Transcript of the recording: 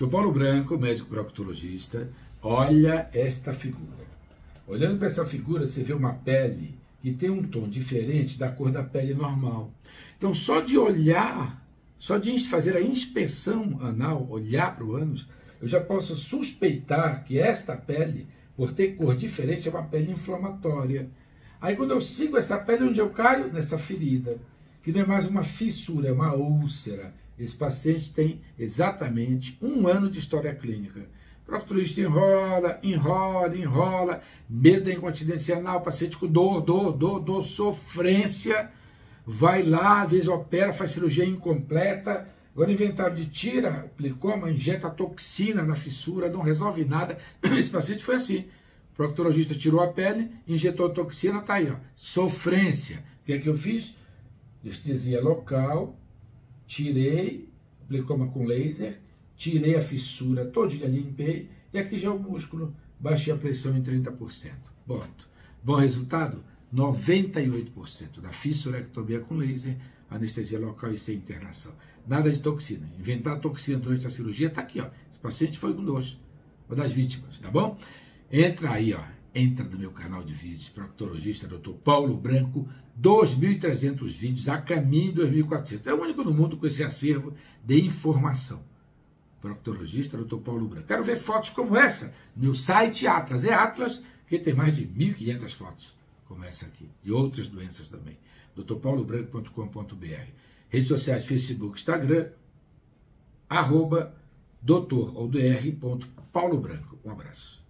Do Paulo Branco, médico proctologista, olha esta figura. Olhando para essa figura, você vê uma pele que tem um tom diferente da cor da pele normal. Então, só de olhar, só de fazer a inspeção anal, olhar para o ânus, eu já posso suspeitar que esta pele, por ter cor diferente, é uma pele inflamatória. Aí, quando eu sigo essa pele, onde eu caio? Nessa ferida, que não é mais uma fissura, é uma úlcera, esse paciente tem exatamente um ano de história clínica. O proctologista enrola, enrola, enrola, medo da incontinência anal, paciente com dor, dor, dor, dor, sofrência, vai lá, às vezes opera, faz cirurgia incompleta, agora inventário de tira o plicoma, injeta toxina na fissura, não resolve nada. Esse paciente foi assim. O proctologista tirou a pele, injetou toxina, tá aí, ó. Sofrência. O que é que eu fiz? Anestesia local, tirei o glicoma com laser, tirei a fissura todinha, limpei, e aqui já é o músculo, baixei a pressão em 30%. Bom, bom resultado? 98% da fissurectomia com laser, anestesia local e sem internação. Nada de toxina. Inventar toxina durante a cirurgia está aqui, ó. Esse paciente foi dos, uma das vítimas, tá bom? Entra aí, ó entra no meu canal de vídeos, proctologista Dr. Paulo Branco, 2.300 vídeos a caminho de 2.400. É o único no mundo com esse acervo de informação. Proctologista Dr. Paulo Branco. Quero ver fotos como essa. Meu site Atlas. É Atlas, que tem mais de 1.500 fotos, como essa aqui, de outras doenças também. drpaulobranco.com.br. Redes sociais, Facebook, Instagram, arroba doutor ou dr. Paulo Branco. Um abraço.